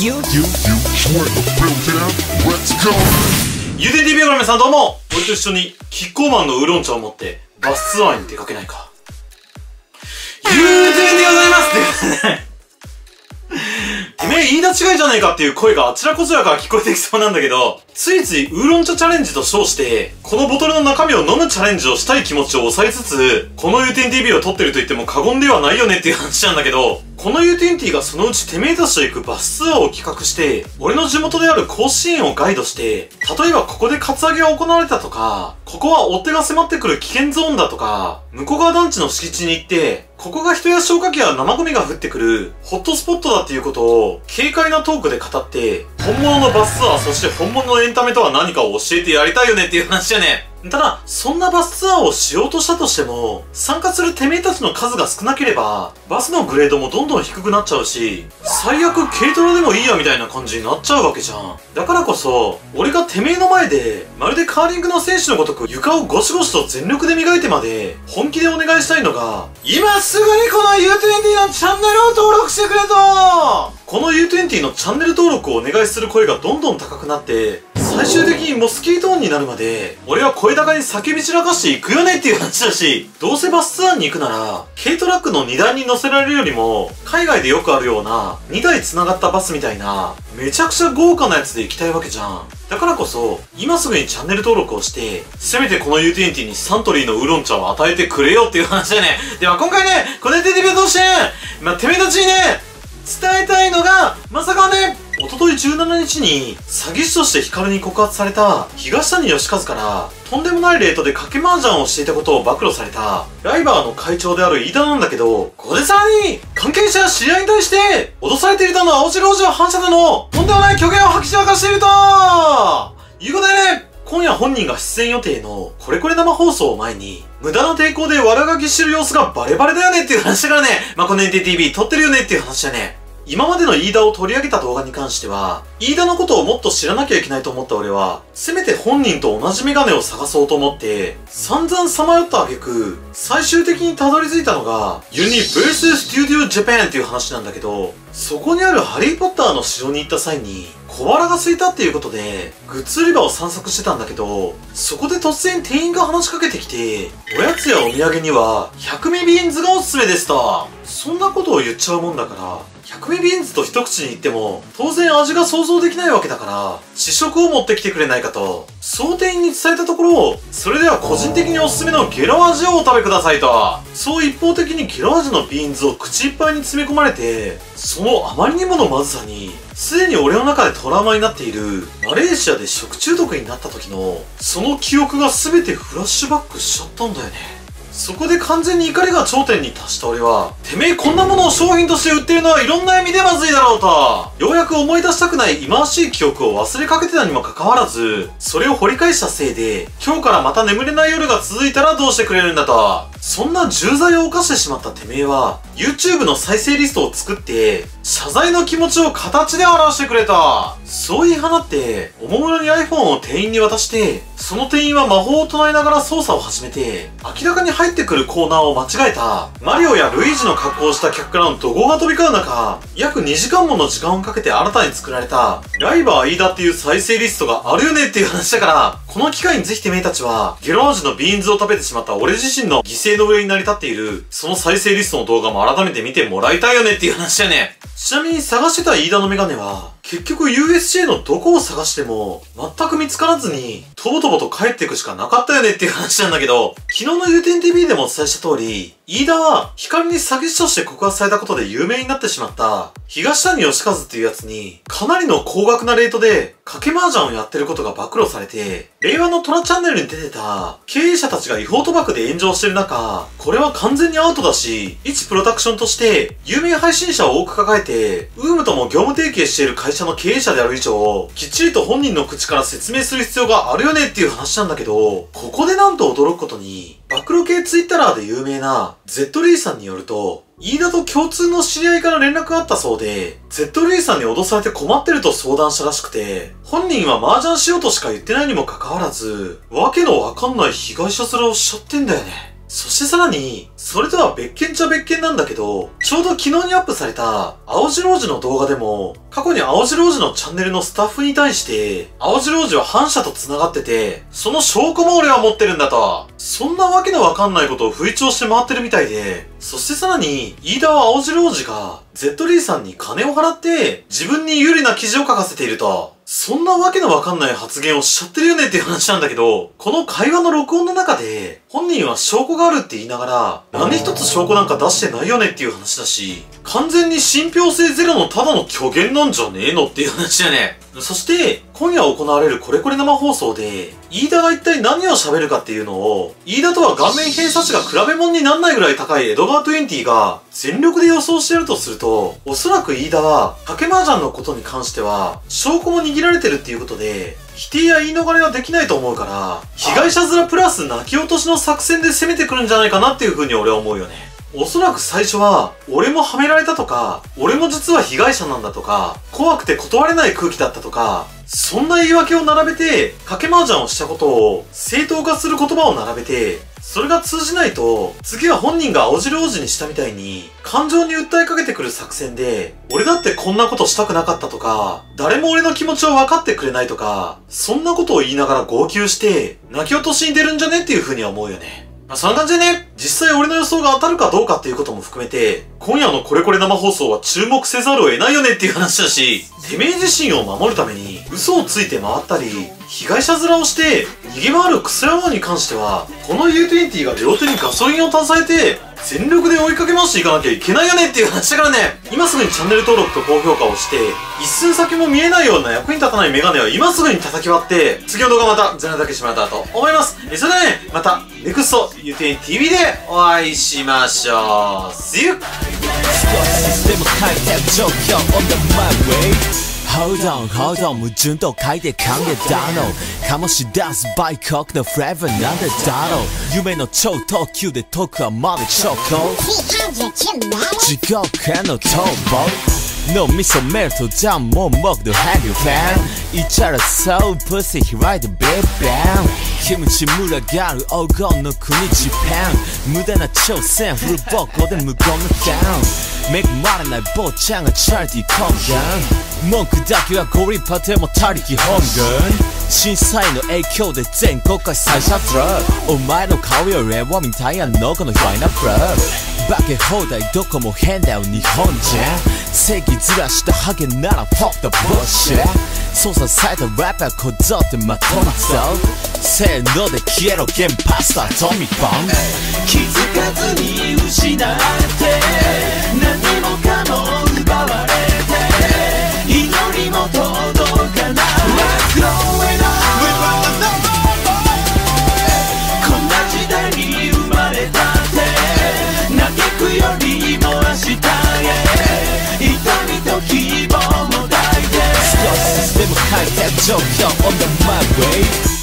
You, you, you swear the down. Let's go. ゆで TV の皆さんどうも俺と一緒にキッコーマンのウーロン茶を持ってバスツアーに出かけないかゆうででございますってねてめえ言い出違いじゃねえかっていう声があちらこちらから聞こえてきそうなんだけど、ついついウーロン茶チャレンジと称して、このボトルの中身を飲むチャレンジをしたい気持ちを抑えつつ、この U10TV を撮ってると言っても過言ではないよねっていう話なんだけど、この U20 がそのうちてめえたちと行くバスツアーを企画して、俺の地元である甲子園をガイドして、例えばここでカツアゲが行われたとか、ここは追手が迫ってくる危険ゾーンだとか、向こう側団地の敷地に行って、ここが人や消火器や生ゴミが降ってくるホットスポットだっていうことを軽快なトークで語って、本物のバスツアーそして本物のエンタメとは何かを教えてやりたいよねっていう話やね。ただ、そんなバスツアーをしようとしたとしても、参加するてめえたちの数が少なければ、バスのグレードもどんどん低くなっちゃうし、最悪軽トラでもいいやみたいな感じになっちゃうわけじゃん。だからこそ、俺がてめえの前で、まるでカーリングの選手のごとく床をゴシゴシと全力で磨いてまで、本気でお願いしたいのが、今すぐにこの U20 のチャンネルを登録してくれとこの U20 のチャンネル登録をお願いする声がどんどん高くなって、最終的にモスキートーンになるまで、俺は声高に叫び散らかしていくよねっていう話だし、どうせバスツアーに行くなら、軽トラックの荷台に乗せられるよりも、海外でよくあるような、2台繋がったバスみたいな、めちゃくちゃ豪華なやつで行きたいわけじゃん。だからこそ、今すぐにチャンネル登録をして、せめてこの U20 にサントリーのウーロン茶を与えてくれよっていう話だね。では今回ね、この UTV を通して、まあ、てめえたちにね、伝えたいのが、まさかね、おととい17日に詐欺師としてヒカルに告発された東谷義和からとんでもないレートで賭け麻雀をしていたことを暴露されたライバーの会長である飯田なんだけど、ここでさらに関係者や知り合いに対して脅されていたのは青白王子は反射でのとんでもない虚言を吐き散らかしているということでね、今夜本人が出演予定のこれこれ生放送を前に、無駄な抵抗で悪がきしてる様子がバレバレだよねっていう話だからね、まあ、この NTTV 撮ってるよねっていう話だね。今までの飯田を取り上げた動画に関しては、飯田のことをもっと知らなきゃいけないと思った俺は、せめて本人と同じメガネを探そうと思って、散々さまよった挙句、最終的にたどり着いたのが、ユニ vs ステュディオジャパンっていう話なんだけど、そこにあるハリーポッターの城に行った際に、小腹が空いたっていうことで、グッズ売り場を散策してたんだけど、そこで突然店員が話しかけてきて、おやつやお土産には、100ミビーンズがおすすめですと。そんなことを言っちゃうもんだから、100ミビーンズと一口に言っても、当然味が想像できないわけだから、試食を持ってきてくれないかと、そう店員に伝えたところ、それでは個人的におすすめのゲロ味をお食べくださいと。そう一方的にゲロ味のビーンズを口いっぱいに詰め込まれて、そのあまりにものまずさに、すでに俺の中でトラウマになっている、マレーシアで食中毒になった時の、その記憶が全てフラッシュバックしちゃったんだよね。そこで完全に怒りが頂点に達した俺は、てめえこんなものを商品として売ってるのはいろんな意味でまずいだろうと、ようやく思い出したくない忌まわしい記憶を忘れかけてたにもかかわらず、それを掘り返したせいで、今日からまた眠れない夜が続いたらどうしてくれるんだと。そんな重罪を犯してしまったてめえは、YouTube の再生リストを作って、謝罪の気持ちを形で表してくれた。そう言い放って、おもむろに iPhone を店員に渡して、その店員は魔法を唱えながら操作を始めて、明らかに入ってくるコーナーを間違えた、マリオやルイージの格好をした客からの怒号が飛び交う中、約2時間もの時間をかけて新たに作られた、ライバー飯田っていう再生リストがあるよねっていう話だから、この機会にぜひてめえたちは、ゲロ味のビーンズを食べてしまった俺自身の犠牲の上に成り立っている、その再生リストの動画も改めて見てもらいたいよねっていう話だね。ちなみに探してた飯田のメガネは、結局 USJ のどこを探しても、全く見つからずに、とぼとぼと帰っていくしかなかったよねっていう話なんだけど、昨日の U10TV でもお伝えした通り、飯田は、光に詐欺師として告発されたことで有名になってしまった、東谷義和っていうやつに、かなりの高額なレートで、賭け麻雀をやってることが暴露されて、令和のトラチャンネルに出てた、経営者たちが違法賭博で炎上してる中、これは完全にアウトだし、一プロダクションとして、有名配信者を多く抱えて、ウームとも業務提携している会社の経営者である以上、きっちりと本人の口から説明する必要があるよねっていう話なんだけど、ここでなんと驚くことに、暴露系ツイッターで有名な Z リーさんによると、飯田と共通の知り合いから連絡があったそうで、Z リーさんに脅されて困ってると相談したらしくて、本人は麻雀しようとしか言ってないにもかかわらず、わけのわかんない被害者面をしちゃってんだよね。そしてさらに、それとは別件っちゃ別件なんだけど、ちょうど昨日にアップされた、青白王子の動画でも、過去に青白王子のチャンネルのスタッフに対して、青白王子は反社と繋がってて、その証拠も俺は持ってるんだと。そんなわけのわかんないことを吹聴して回ってるみたいで、そしてさらに、飯田は青白王子が、ゼッリーさんに金を払って、自分に有利な記事を書かせていると。そんなわけのわかんない発言をしちゃってるよねっていう話なんだけど、この会話の録音の中で、本人は証拠があるって言いながら、何一つ証拠なんか出してないよねっていう話だし、完全に信憑性ゼロのただの虚言なんじゃねえのっていう話だね。そして、今夜行われるこれこれ生放送で、飯田が一体何を喋るかっていうのを、飯田とは顔面偏差値が比べ物になんないぐらい高い江戸川20が全力で予想してやるとすると、おそらく飯田は、賭け麻雀のことに関しては、証拠も握られてるっていうことで、否定や言い逃れはできないと思うから、被害者面プラス泣き落としの作戦で攻めてくるんじゃないかなっていう風に俺は思うよね。おそらく最初は、俺もはめられたとか、俺も実は被害者なんだとか、怖くて断れない空気だったとか、そんな言い訳を並べて、賭け麻雀をしたことを正当化する言葉を並べて、それが通じないと、次は本人が青白王子にしたみたいに、感情に訴えかけてくる作戦で、俺だってこんなことしたくなかったとか、誰も俺の気持ちを分かってくれないとか、そんなことを言いながら号泣して、泣き落としに出るんじゃねっていう風には思うよね。まあ、そんな感じでね、実際俺の予想が当たるかどうかっていうことも含めて、今夜のこれこれ生放送は注目せざるを得ないよねっていう話だし、てめえ自身を守るために嘘をついて回ったり、被害者面をして逃げ回るクソ野郎に関しては、この U20 が両手にガソリンを携えて、全力で追いかけ回していかなきゃいけないよねっていう話だからね、今すぐにチャンネル登録と高評価をして、一寸先も見えないような役に立たないメガネを今すぐに叩き割って、次の動画また全裸だけしまったと思います。えそれではね、また、ネクスト U10TV でお会いしましょう。See you! でも書いてる状況 on the my way Hold on, hold on 矛盾と書いて考えたの醸し出すバイコクのフレーバーなんでだろう夢の超特急で遠くはまでチョコ地獄への逃亡脳みそメルトダウン盲目のヘリファンイチャラそうプシ開いてビッバンキムチ群がる黄金の国ジパン無駄な挑戦フルボコで無言のダウン恵まれない坊ちゃんがチャリティーコンガン文句だけはゴリパでも他力本軍。震災の影響で全国開催者トラッお前の顔よりはみたいやのこのファイナプラバケ放題どこも変だよ日本じゃ。正義ずらしたハゲなら Fuck the bullshit 操作されたラッパーこぞってまとめぞ。せーので消えろゲンパスタトミーボン。気づかずに失って。りも届かない Let's go it on こんな時代に生まれたって嘆くよりも明日へ痛みと希望も抱いて少しでも書いて状況 on the my way